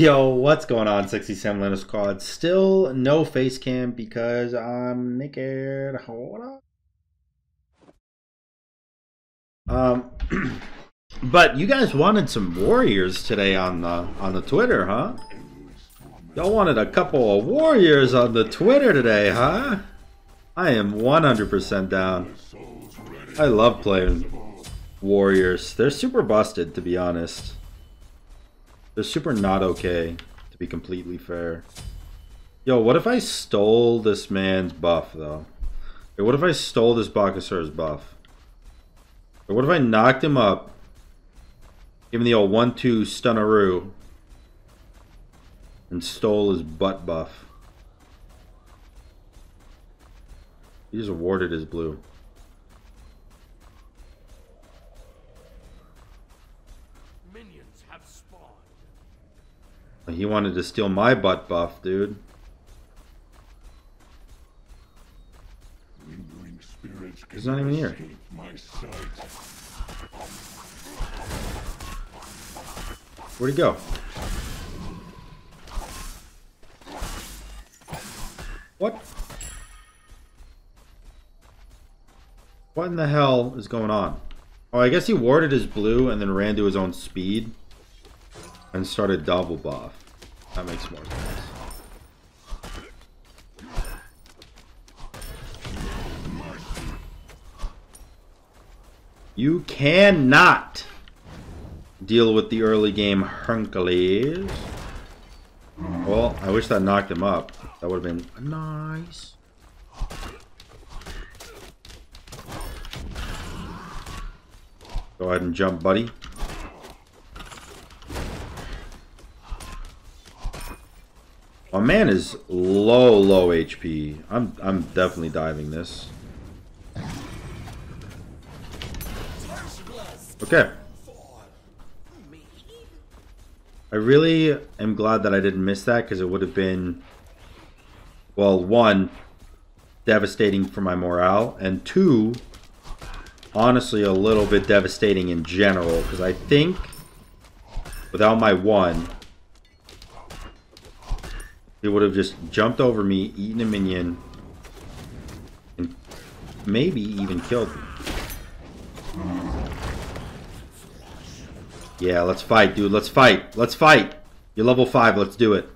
Yo, what's going on, 60 Sam Linus Squad? Still no face cam because I'm naked. Hold on. Um, but you guys wanted some warriors today on the on the Twitter, huh? Y'all wanted a couple of warriors on the Twitter today, huh? I am 100% down. I love playing warriors. They're super busted, to be honest. They're super not okay, to be completely fair. Yo, what if I stole this man's buff, though? What if I stole this Bakasura's buff? Or what if I knocked him up, give him the old 1-2 stunneroo, and stole his butt buff? He just awarded his blue. He wanted to steal my butt buff, dude. He's not even here. Where'd he go? What? What in the hell is going on? Oh, I guess he warded his blue and then ran to his own speed and start a double buff. That makes more sense. You cannot deal with the early game Hercules. Well, I wish that knocked him up. That would have been nice. Go ahead and jump, buddy. My man is low, low HP. I'm I'm definitely diving this. Okay. I really am glad that I didn't miss that because it would have been, well, one, devastating for my morale, and two, honestly, a little bit devastating in general because I think without my one, he would have just jumped over me, eaten a minion, and maybe even killed me. Yeah, let's fight, dude. Let's fight. Let's fight. You're level 5. Let's do it.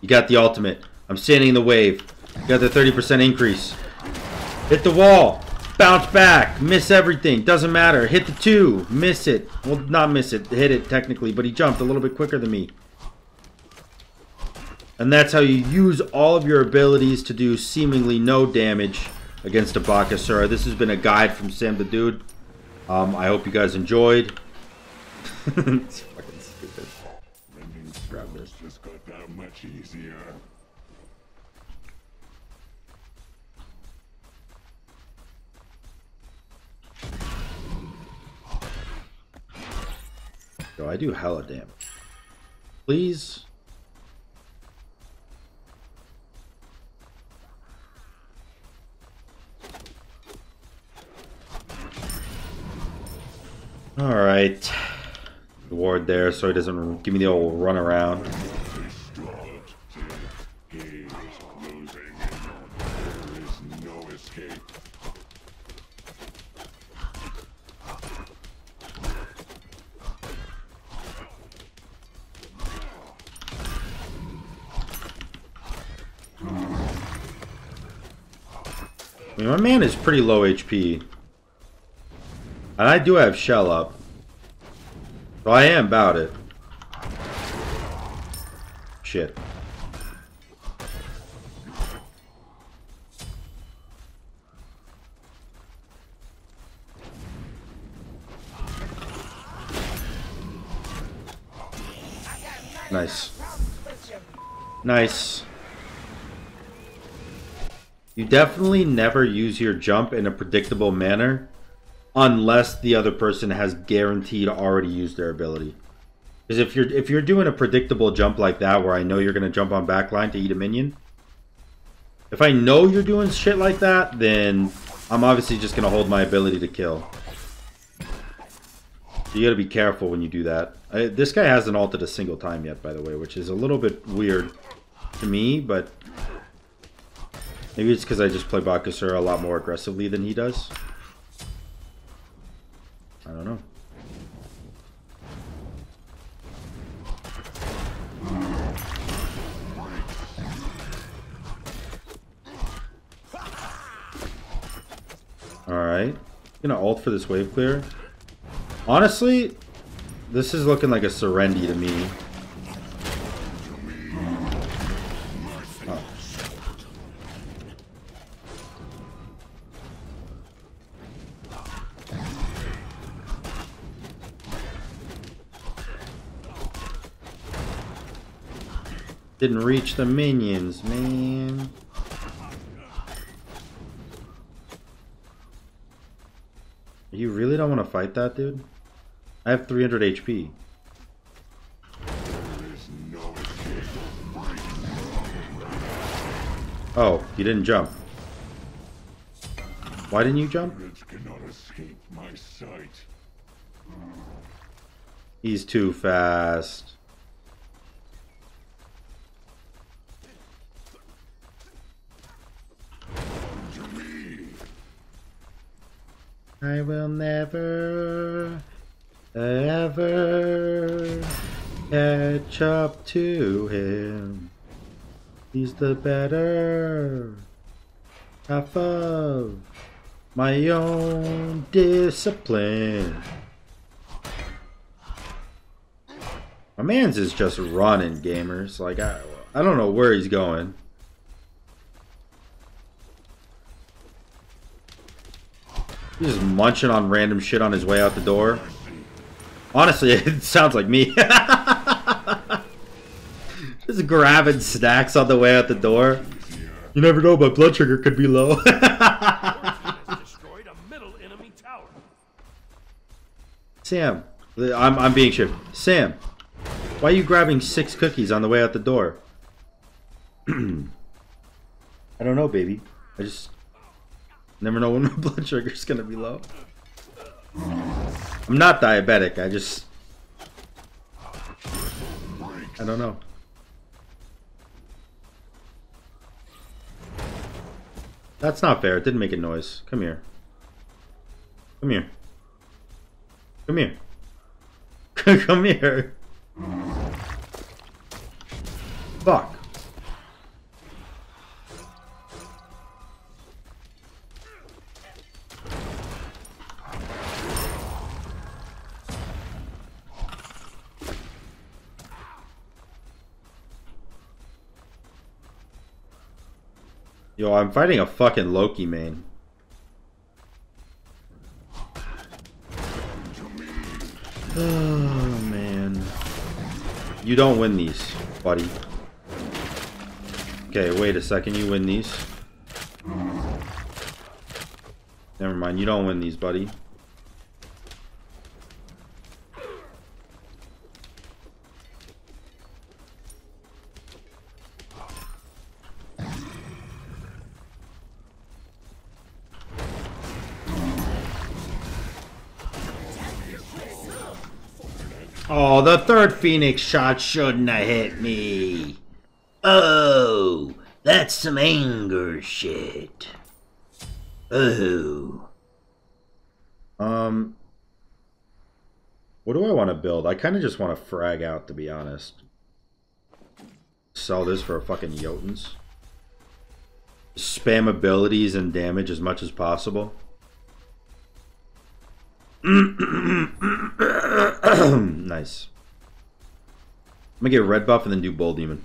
You got the ultimate. I'm standing in the wave. You got the 30% increase. Hit the wall. Bounce back. Miss everything. Doesn't matter. Hit the 2. Miss it. Well, not miss it. Hit it, technically. But he jumped a little bit quicker than me. And that's how you use all of your abilities to do seemingly no damage against a Bakasura. This has been a guide from SamDaDude. Um, I hope you guys enjoyed. it's fucking stupid. Grab this. Just got that much easier. Yo, I do hella damage. Please Alright. Ward there so he doesn't give me the old run around. I mean, my man is pretty low HP. And I do have shell up. So I am about it. Shit. Nice. Nice. You definitely never use your jump in a predictable manner unless the other person has guaranteed already used their ability. Because if you're if you're doing a predictable jump like that, where I know you're gonna jump on backline to eat a minion, if I know you're doing shit like that, then I'm obviously just gonna hold my ability to kill. So you gotta be careful when you do that. I, this guy hasn't altered a single time yet, by the way, which is a little bit weird to me, but maybe it's because I just play Bakasura a lot more aggressively than he does. I don't know. Alright. Gonna ult for this wave clear. Honestly, this is looking like a surrender to me. Didn't reach the minions, man. You really don't want to fight that, dude? I have 300 HP. Oh, you didn't jump. Why didn't you jump? He's too fast. I will never, ever catch up to him. He's the better half of my own discipline. My man's is just running, gamers. Like, I, I don't know where he's going. He's just munching on random shit on his way out the door. Honestly, it sounds like me. just grabbing snacks on the way out the door. You never know, my blood sugar could be low. Sam, I'm, I'm being shifted. Sam, why are you grabbing six cookies on the way out the door? I don't know, baby. I just Never know when my blood sugar is gonna be low. I'm not diabetic, I just... I don't know. That's not fair, it didn't make a noise. Come here. Come here. Come here. Come here. Fuck. Yo, I'm fighting a fucking Loki main. Oh, man. You don't win these, buddy. Okay, wait a second. You win these. Never mind. You don't win these, buddy. Oh, the third Phoenix shot shouldn't have hit me. Oh, that's some anger shit. Oh. Um. What do I want to build? I kind of just want to frag out, to be honest. Sell this for a fucking Jotunn's. Spam abilities and damage as much as possible. nice. I'm gonna get red buff and then do bull demon.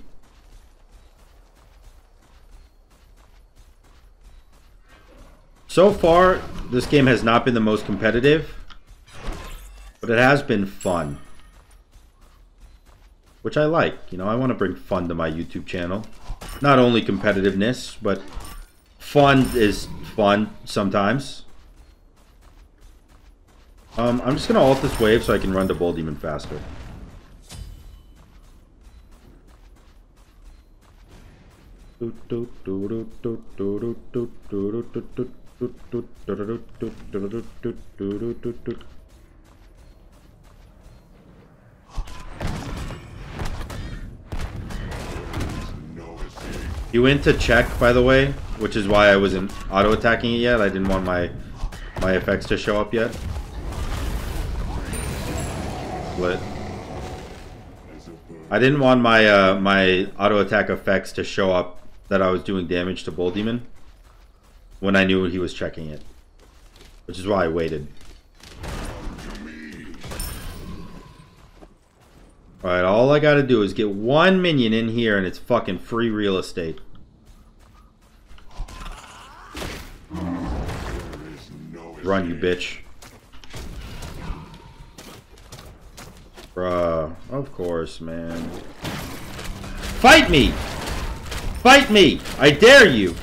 So far, this game has not been the most competitive, but it has been fun. Which I like. You know, I want to bring fun to my YouTube channel. Not only competitiveness, but fun is fun sometimes. Um, I'm just gonna alt this wave so I can run to Bull Demon faster. He went to check, by the way, which is why I wasn't auto-attacking it yet. I didn't want my my effects to show up yet. I didn't want my uh, my auto-attack effects to show up that I was doing damage to Bull Demon when I knew he was checking it. Which is why I waited. Alright, all I gotta do is get one minion in here and it's fucking free real estate. Run, you bitch. Bruh, of course, man. Fight me! Fight me! I dare you!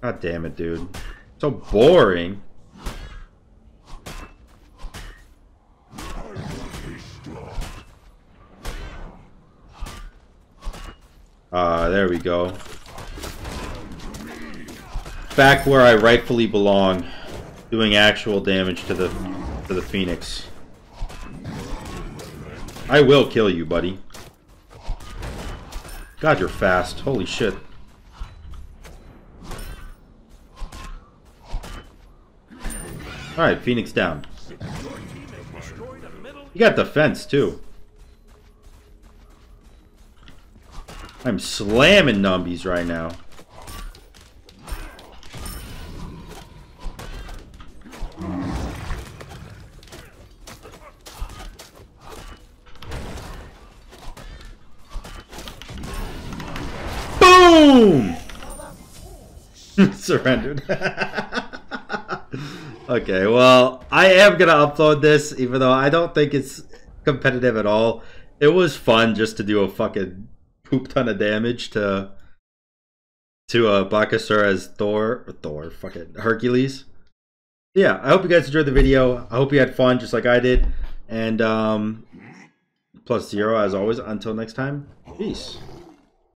God damn it, dude. So boring. Ah, uh, there we go. Back where I rightfully belong, doing actual damage to the to the Phoenix. I will kill you, buddy. God, you're fast. Holy shit. Alright, Phoenix down. You got defense, too. I'm slamming numbies right now. Surrendered. okay, well, I am to upload this, even though I don't think it's competitive at all. It was fun just to do a fucking poop ton of damage to to uh, Bakasur as Thor, or Thor, fucking Hercules. Yeah, I hope you guys enjoyed the video. I hope you had fun just like I did. And um, plus zero as always. Until next time, peace.